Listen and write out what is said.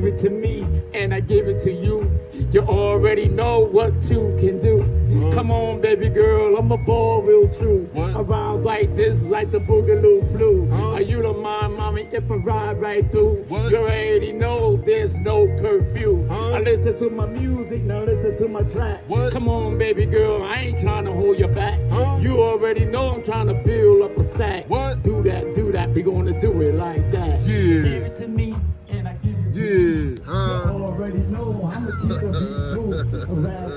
give it to me, and I give it to you. You already know what two can do. Come on, baby girl, I'm a ball real true. What? Around like this, like the boogaloo flu. Huh? Are you don't mind, mommy, if I ride right through? What? You already know there's no curfew. Huh? I listen to my music, now listen to my track. What? Come on, baby girl, I ain't trying to hold you back. Huh? You already know I'm trying to build up a stack. What? Do that, do that, we gonna do it like that. Already know I'm a keep the beat. Around